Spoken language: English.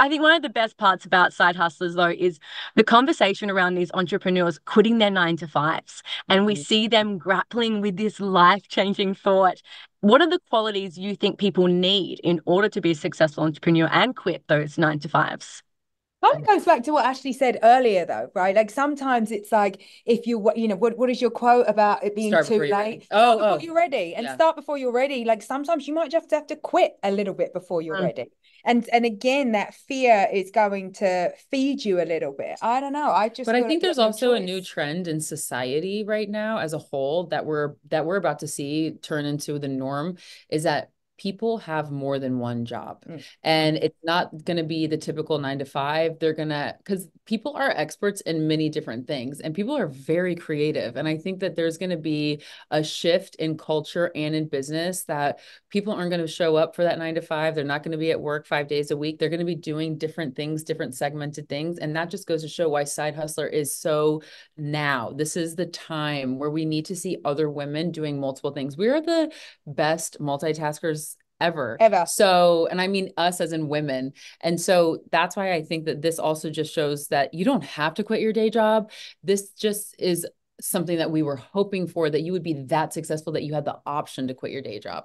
I think one of the best parts about side hustlers, though, is the conversation around these entrepreneurs quitting their nine to fives. And we mm-hmm. see them grappling with this life changing thought. What are the qualities you think people need in order to be a successful entrepreneur and quit those nine to fives? Kind of goes back to what Ashley said earlier, though, right? Like sometimes it's like if you, you know, what what is your quote about it being start too late? Oh, oh, you're ready, and yeah. start before you're ready. Like sometimes you might just have to quit a little bit before you're mm. ready and and again that fear is going to feed you a little bit i don't know i just but i think there's also choice. a new trend in society right now as a whole that we're that we're about to see turn into the norm is that people have more than one job. Mm. and it's not going to be the typical nine to five. They're going to because people are experts in many different things and people are very creative. And i think that there's going to be a shift in culture and in business that people aren't going to show up for that nine to five. They're not going to be at work five days a week. They're going to be doing different things different segmented things. And that just goes to show why side hustler is so now. This is the time where we need to see other women doing multiple things. We are the best multitaskers ever. Ever. So, and I mean us as in women. And so that's why I think that this also just shows that you don't have to quit your day job. This just is something that we were hoping for that you would be that successful that you had the option to quit your day job.